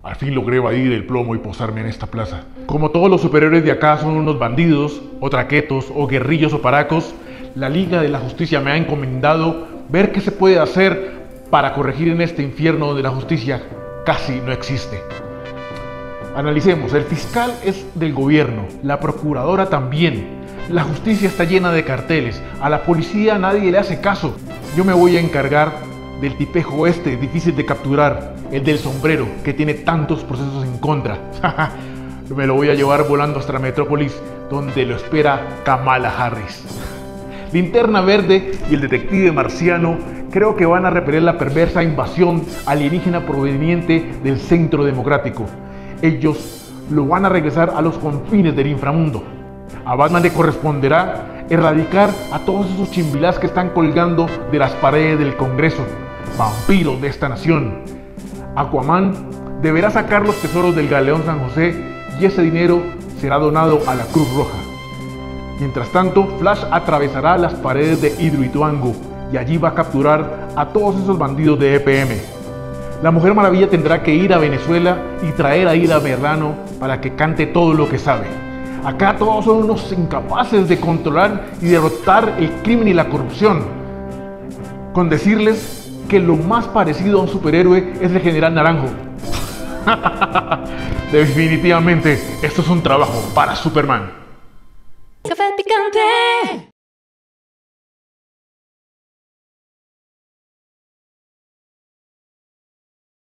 Al fin logré evadir el plomo y posarme en esta plaza. Como todos los superhéroes de acá son unos bandidos, o traquetos, o guerrillos o paracos, la Liga de la Justicia me ha encomendado ver qué se puede hacer para corregir en este infierno donde la justicia casi no existe. Analicemos, el fiscal es del gobierno, la procuradora también, la justicia está llena de carteles, a la policía nadie le hace caso. Yo me voy a encargar del tipejo este, difícil de capturar, el del sombrero, que tiene tantos procesos en contra. me lo voy a llevar volando hasta la Metrópolis, donde lo espera Kamala Harris. Linterna Verde y el detective marciano creo que van a repeler la perversa invasión alienígena proveniente del centro democrático. Ellos lo van a regresar a los confines del inframundo. A Batman le corresponderá erradicar a todos esos chimbilás que están colgando de las paredes del Congreso, vampiros de esta nación. Aquaman deberá sacar los tesoros del galeón San José y ese dinero será donado a la Cruz Roja. Mientras tanto, Flash atravesará las paredes de Hidroituango y allí va a capturar a todos esos bandidos de EPM. La Mujer Maravilla tendrá que ir a Venezuela y traer a Ida Merlano para que cante todo lo que sabe. Acá todos son unos incapaces de controlar y derrotar el crimen y la corrupción. Con decirles que lo más parecido a un superhéroe es el General Naranjo. Definitivamente, esto es un trabajo para Superman. Picante.